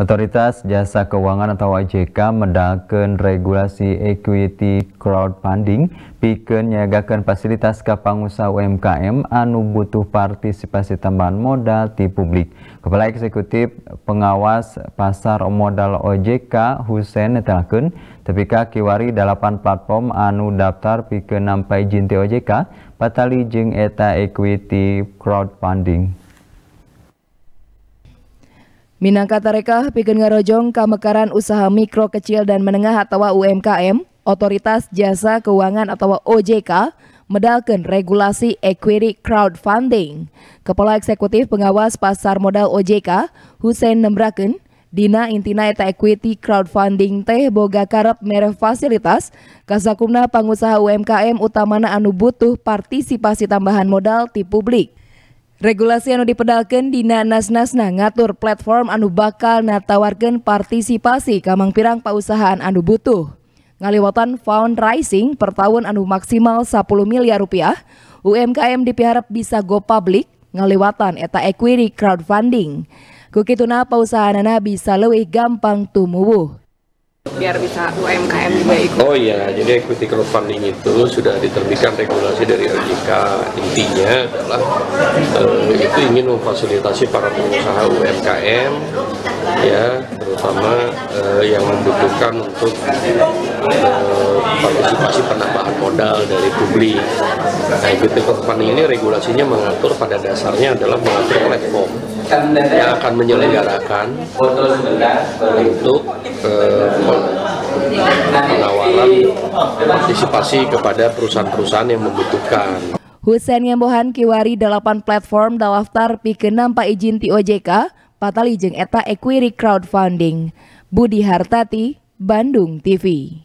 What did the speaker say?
Otoritas Jasa Keuangan atau OJK mendalkan regulasi equity crowdfunding pikeun nyagakan fasilitas ke pangusaha UMKM anu butuh partisipasi tambahan modal di publik. Kepala Eksekutif Pengawas Pasar Modal OJK Husen netelkeun tepika kiwari dalapan platform anu daftar pikeun nampai izin ti OJK patali jeung eta equity crowdfunding. Minangka tarekah pikeun ngarojong kamekaran usaha mikro kecil dan menengah atau UMKM, Otoritas Jasa Keuangan atau OJK medalkan regulasi equity crowdfunding. Kepala Eksekutif Pengawas Pasar Modal OJK, Hussein Nembraken, Dina intina eta equity crowdfunding teh boga karep mere fasilitas kasakumna pangusaha UMKM utamana anu butuh partisipasi tambahan modal ti publik. Regulasi anu dipedalkan dina nas-nasna ngatur platform anu bakal natawarkan partisipasi kamang pirang pausahaan anu butuh. Ngaliwatan fundraising per tahun anu maksimal 10 miliar rupiah, UMKM dipiharap bisa go public ngaliwatan eta equity crowdfunding. Kukituna pausahaanana bisa lebih gampang tumuwuh biar bisa UMKM juga ikut. Oh iya, jadi equity crowdfunding itu sudah diterbitkan regulasi dari OJK. Intinya adalah uh, itu ingin memfasilitasi para pengusaha UMKM ya, terutama uh, yang membutuhkan untuk uh, partisipasi penambahan modal dari publik. Nah, equity crowdfunding ini regulasinya mengatur pada dasarnya adalah mengatur platform yang akan menyelenggarakan untuk penawaran partisipasi kepada perusahaan-perusahaan yang membutuhkan. Husen Ngembohan kiwari delapan platform daftar pikeun nampa izin ti OJK patali jeung eta equity crowdfunding. Budi Hartati, Bandung TV.